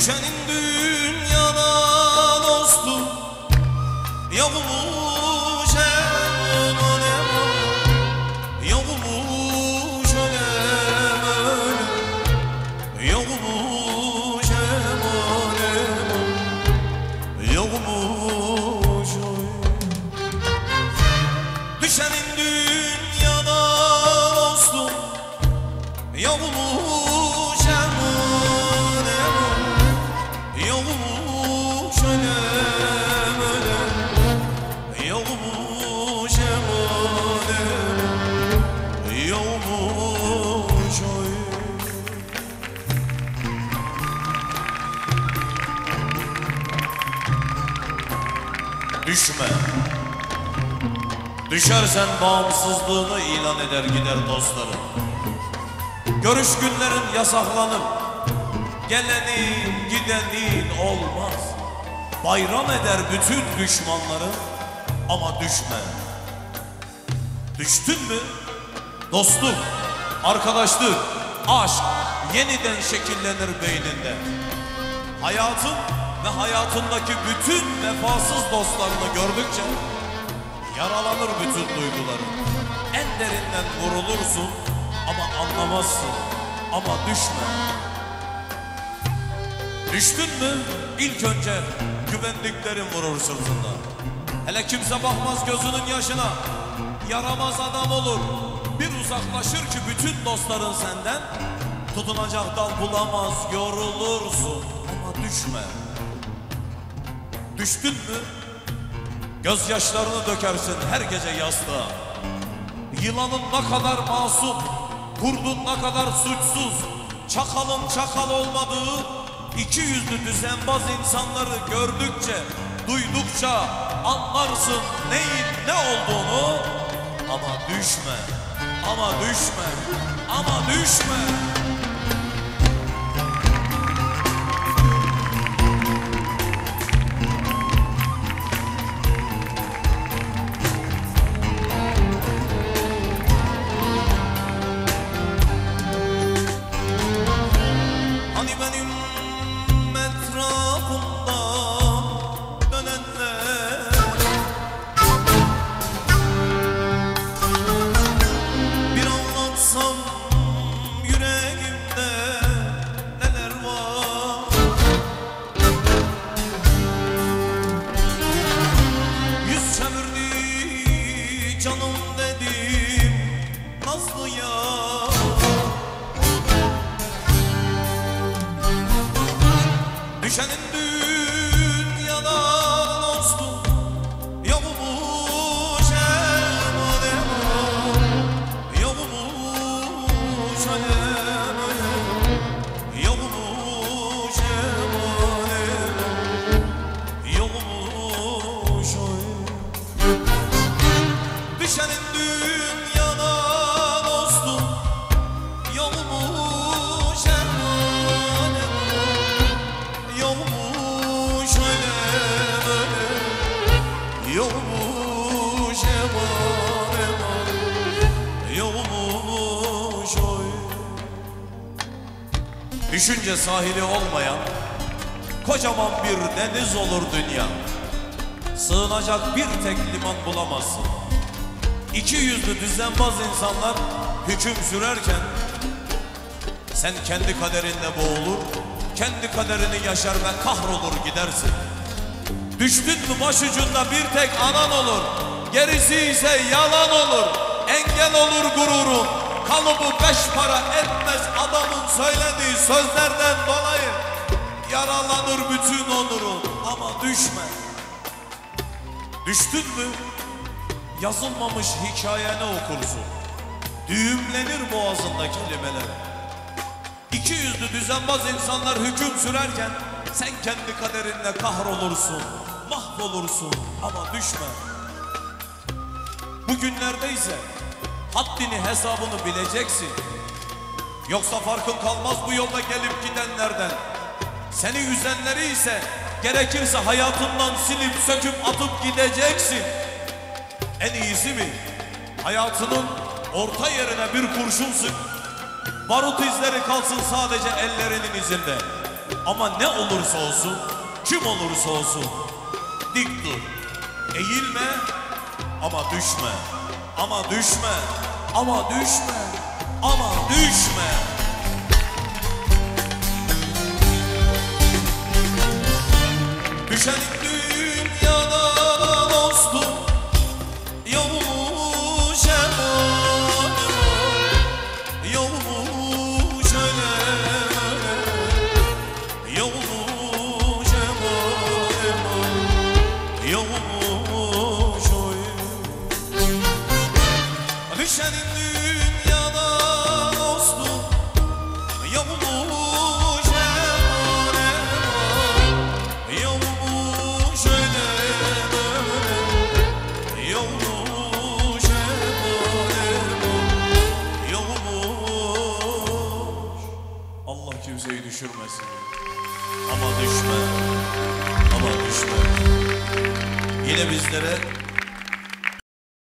Düşenin dünyada Düşme. Düşersen bağımsızlığını ilan eder gider dostlarım. Görüş günlerin yasaklanır. Gelenin gidenin olmaz. Bayram eder bütün düşmanları Ama düşme. Düştün mü? Dostluk, arkadaşlık, aşk yeniden şekillenir beyninde. Hayatın ve hayatındaki bütün vefasız dostlarını gördükçe Yaralanır bütün duyguların. En derinden vurulursun ama anlamazsın Ama düşme. Düştün mü ilk önce güvendiklerin vurur sırtında Hele kimse bakmaz gözünün yaşına. Yaramaz adam olur. Bir uzaklaşır ki bütün dostların senden Tutunacak dal bulamaz yorulursun Ama düşme Düştün mü Gözyaşlarını dökersin her gece yastığa Yılanın ne kadar masum Kurdun ne kadar suçsuz Çakalın çakal olmadığı iki yüzlü düzenbaz insanları gördükçe Duydukça anlarsın neyin ne olduğunu. Ama düşme Ama düşme Ama düşme Nazlı'ya Düşenin dünyada dostu Yokmuş eman eman Yokmuş alem Yokmuş eman eman Yokmuş alem Düşenin Düşünce sahili olmayan Kocaman bir deniz olur dünya Sığınacak bir tek liman bulamazsın. İki yüzlü düzenbaz insanlar hüküm sürerken sen kendi kaderinle boğulur, kendi kaderini yaşar ve kahrolur gidersin. Düştün mü başucunda bir tek anan olur, gerisi ise yalan olur, engel olur gururun. Kalıbı beş para etmez adamın söylediği sözlerden dolayı yaralanır bütün onurun ama düşme. Düştün mü yazılmamış hikayeni okursun. Düğümlenir boğazında kelimeler. İki yüzlü düzenbaz insanlar hüküm sürerken sen kendi kaderinle kahrolursun, mahvolursun ama düşme. Bugünlerde ise haddini hesabını bileceksin. Yoksa farkın kalmaz bu yolda gelip gidenlerden. Seni üzenleri ise gerekirse hayatından silip söküp atıp gideceksin. En iyisi mi? Hayatının orta yerine bir kurşun. Barut izleri kalsın sadece ellerinin izinde. Ama ne olursa olsun, kim olursa olsun dik dur. Eğilme ama düşme. Ama düşme. Ama düşme. Ama düşme. Düşürmesin. Ama düşme Ama düşme. Yine bizlere